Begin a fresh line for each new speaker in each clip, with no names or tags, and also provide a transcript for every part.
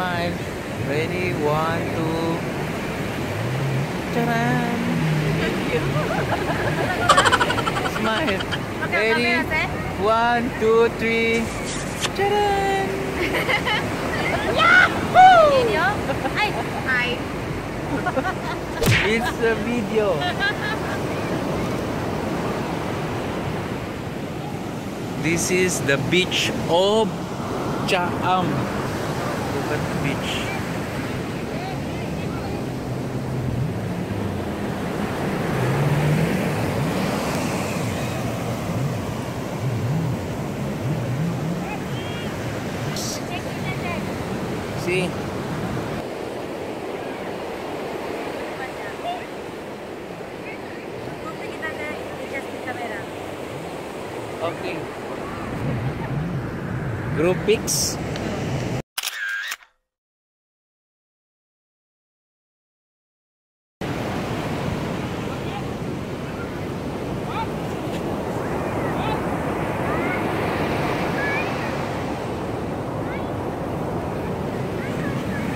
Ready? One, two. Charan! Smile. Ready? One, two, three. Charan!
Video? Ay, hi.
It's a video. This is the beach of Chaam. The beach. See? Okay. Group pics.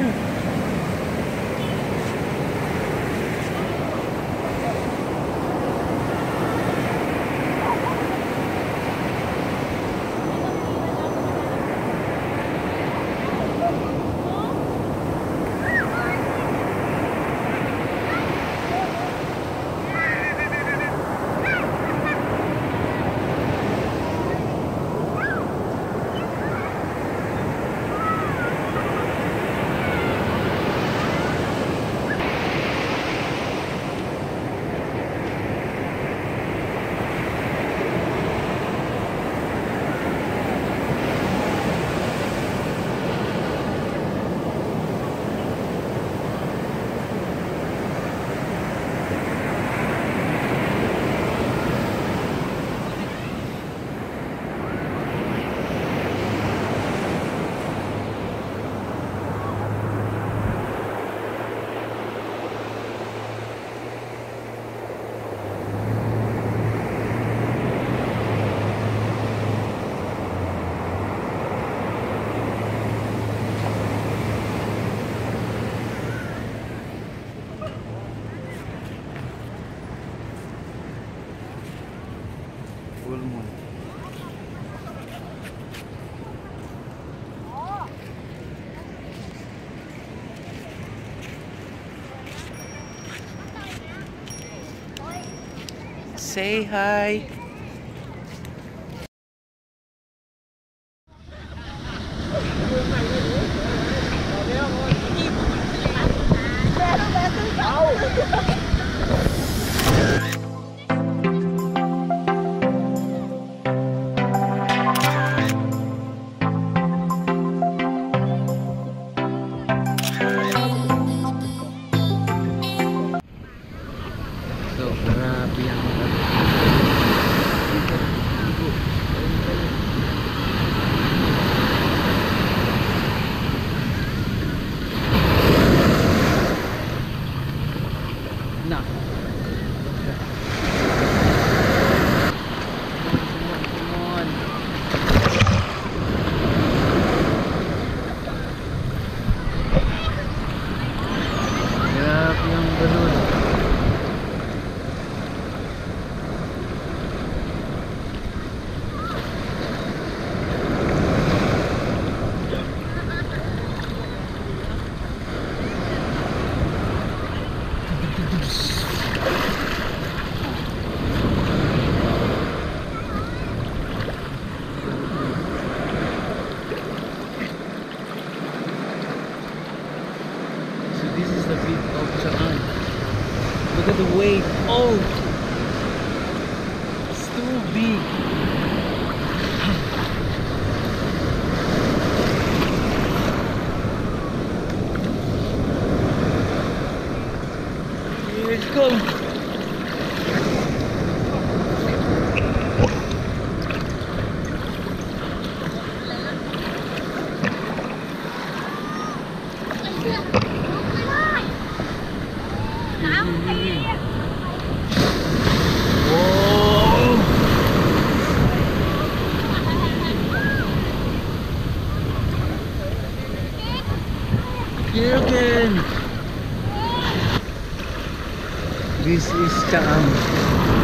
Hmm. Say hi. pihak wave. Oh! It's too big. This is Chaang.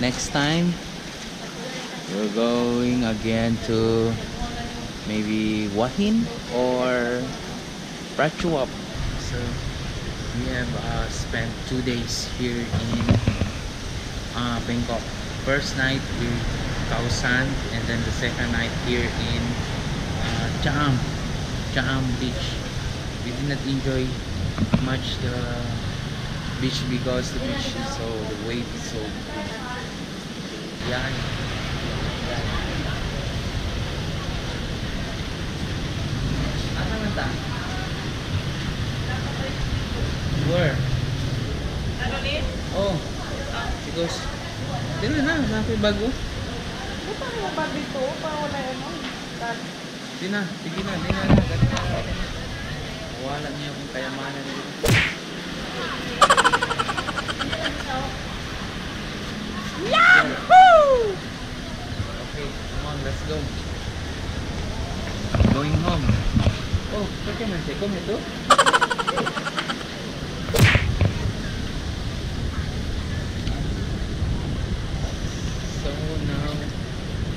next time we're going again to maybe Wahin or Prachuap. So we have uh, spent two days here in uh, Bangkok. First night we Khao and then the second night here in uh, Chaam, Chaam Beach. We did not enjoy much the beach because the beach is so the wave is so big. Yeah. Asa man ta? Where?
Ano ni?
Oh. Because Dili na, napi bago.
Ba't ano yung bag dito? Para wala ano? Tag.
Di na, sige na, di na. Wala niya akong kayamanan nila.
Yahoo!
Okay, go. Going home. Oh, ¿qué me se come tú? So now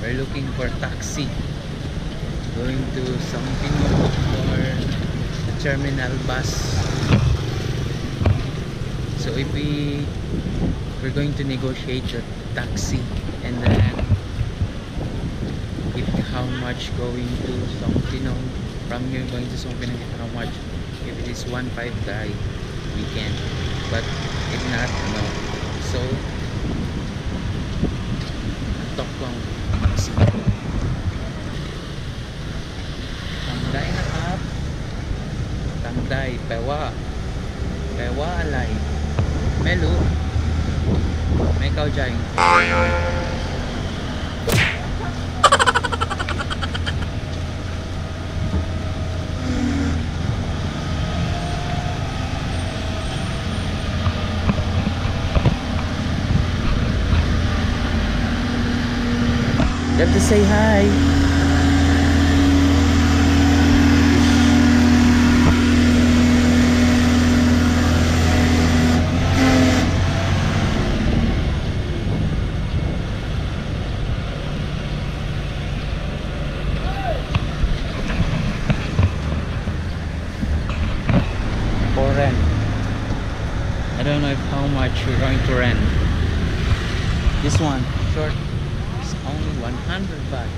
we're looking for taxi. Going to something or the terminal bus. So if we we're going to negotiate the taxi and then how much going to Songpinong from here going to Songpinong if how much if it is 1.5 guy we can. But if not no. So talk lang. Taxi Tanday na kap. Tanday Pewa. Pewa alay. Melu. May ikaw dyan You have to say hi. Rent. I don't know if how much we're going to rent. This one, short only 100 baht.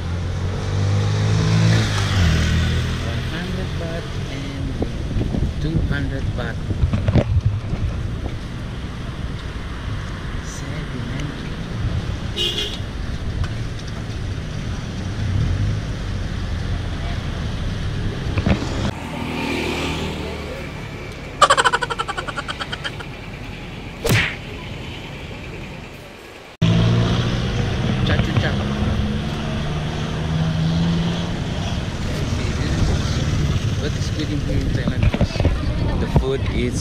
100 baht and 200 baht.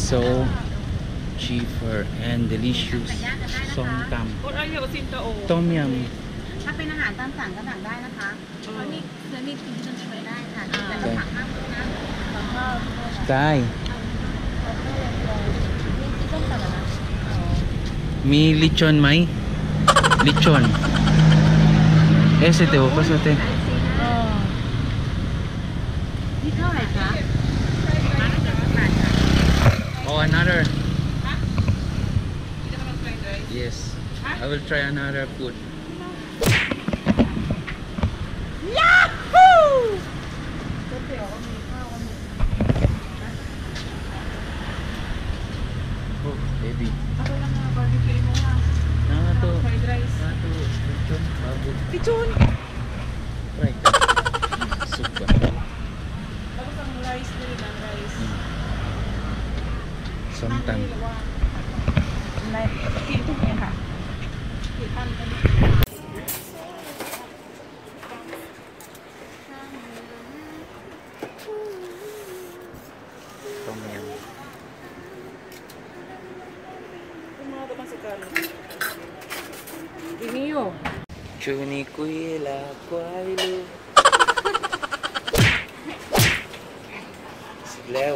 so cheaper and delicious. Som tam,
โอ้ยเดี๋ยวซินโตโอ
tom yum.
ถ้าเป็นอาหารตามสั่งก็สั่งได้นะคะแล้วมีแล้วมีกินที่ต้องช่วยได้ค่ะ แต่ต้องผักห้ามลดนะแล้วก็
Tay,
นี่ที่ต้องสั่งนะ
mi lechon mai? Lechon. Ese te voy a pasar te.
นี่เท่าไหร่คะ
Oh, another. Yes. I will try another food. Oh, baby.
Ako lang mga barbecue mo nga.
Nanga to.
Fried rice.
Nanga to. Bago.
Pichon!
Ka. Soup ba?
Tapos ang rice nila, ส้ม
ตำ
ในกินทุกอย่างค่ะต้มยำดีนิโยชูนี่
คุย
ลาค
วายลูแล้ว